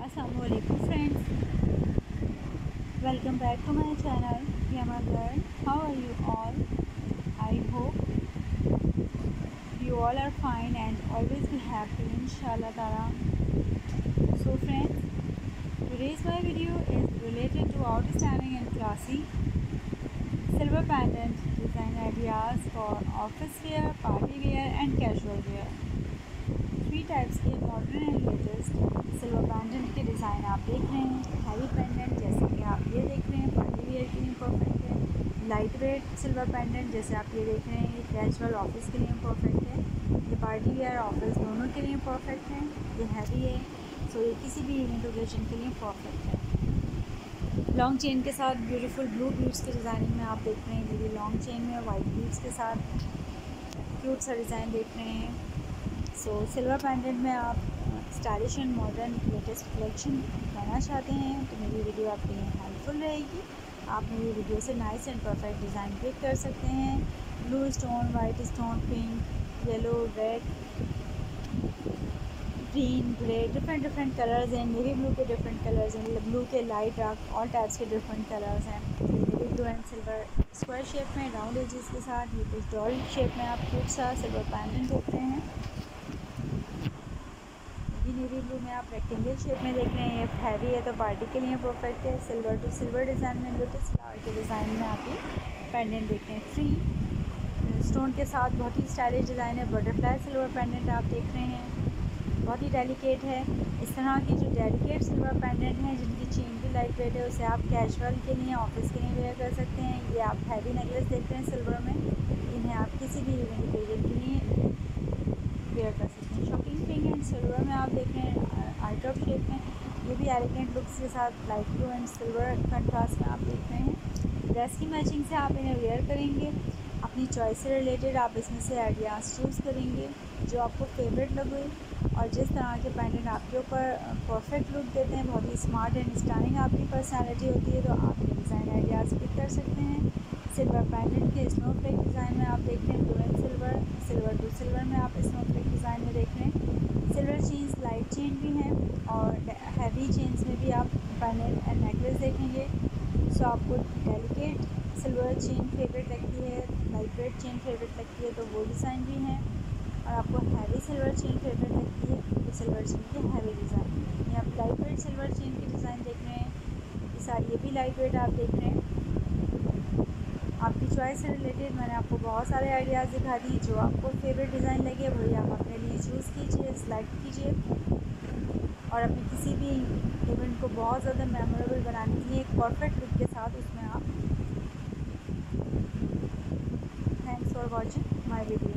Assalamualaikum friends welcome back to my channel Yama Girl how are you all I hope you all are fine and always be happy inshallah tara so friends today's my video is related to outstanding and classy silver pendant design ideas for office wear party wear and casual wear three types के modern and latest heavy pendant, जैसे कि आप ये देख रहे हैं party wear के लिए परफेक्ट है। लाइट वेट सिल्वर पेंडेंट जैसे आप ये देख रहे हैं, ये कैजुअल ऑफ़िस के लिए परफेक्ट है। ये पार्टी वेयर ऑफ़िस दोनों के लिए परफेक्ट है। ये हैवी है। सो ये किसी भी इवेंट ओकेजन के लिए परफेक्ट है। लॉन्ग चेन के साथ ब्यूटीफुल ब्लू बीड्स के डिज़ाइनिंग में आप देख रहे हैं। ये लॉन्ग चेन में वाइट बीड्स के साथ क्यूट सा डिज़ाइन देख रहे हैं। सो सिल्वर पेंडेंट में आप stylish and modern latest collection लाना चाहते हैं तो मेरी वीडियो आपके लिए हेल्पफुल रहेगी। आप मेरी वीडियो से nice and perfect design pick कर सकते हैं। Blue stone white stone pink yellow red green grey different different colours हैं। नेवी ब्लू के डिफरेंट कलर्स हैं। ब्लू के लाइट डार्क ऑल टाइप्स के डिफरेंट कलर्स हैं। Navy blue and silver square shape में राउंड एजेस के साथ, ये कुछ डॉल शेप में आप क्यूट सा सिल्वर पैंडेंट देखते हैं। नेवी ब्लू में आप रेक्टेंगल शेप में देख रहे हैं, ये हैवी है तो पार्टी के लिए परफेक्ट है। सिल्वर टू सिल्वर डिज़ाइन में लोटस फ्लावर के डिज़ाइन में आप ये पेंडेंट देख रहे हैं। थ्री स्टोन के साथ बहुत ही स्टाइलिश डिज़ाइन है। बटरफ्लाई सिल्वर पेंडेंट आप देख रहे हैं। बहुत ही डेलिकेट है। इस तरह की जो डेलिकेट सिल्वर पेंडेंट हैं, जिनकी चेन भी लाइट वेट है, उसे आप कैजुअल के लिए ऑफ़िस के लिए वेयर कर सकते हैं। ये आप हैवी नेकलेस देख रहे हैं सिल्वर में। इन्हें आप किसी भी इवेंट के लिए वेयर कर सकते हैं। एंड सिल्वर में आप देख रहे हैं आइटॉप शेप में। ये भी एलिगेंट लुक्स के साथ light blue and silver contrast में आप देख रहे हैं। ड्रेस की मैचिंग से आप इन्हें वेयर करेंगे। अपनी चॉइस से रिलेटेड आप इसमें से आइडियाज़ चूज़ करेंगे, जो आपको फेवरेट लगे। और जिस तरह के पेंडेंट आपके ऊपर परफेक्ट लुक देते हैं, बहुत ही स्मार्ट एंड स्टाइलिंग आपकी पर्सनैलिटी होती है तो आप ये डिज़ाइन आइडियाज़ पिक कर सकते हैं। सिल्वर पैंडेंट के स्नो फ्लेक डिज़ाइन में आप देख रहे हैं blue and silver silver to silver में आप स्नो फ्लेक डिज़ाइन में देख रहे हैं। सिल्वर चेन्स लाइट चेन भी हैं और हैवी चेन्स में भी आप पैनल एंड नेकलेस देखेंगे। सो आपको डेलिकेट सिल्वर चेन फेवरेट लगती है लाइट वेट चेन फेवरेट लगती है तो वो डिज़ाइन भी हैं। और आपको हैवी सिल्वर चेन फेवरेट लगती है तो सिल्वर चेन की हैवी डिज़ाइन ये आप लाइट वेट सिल्वर चेन की डिज़ाइन देख रहे हैं सारी ये भी लाइट वेट आप देख रहे हैं। आपकी चॉइस से रिलेटेड मैंने आपको बहुत सारे आइडियाज़ दिखा दी, जो आपको फेवरेट डिज़ाइन लगे, वही आप अपने लिए चूज़ कीजिए सिलेक्ट कीजिए। और अपने किसी भी इवेंट को बहुत ज़्यादा मेमोरेबल बनाने के लिए एक परफेक्ट लुक के साथ उसमें आप thanks for watching my video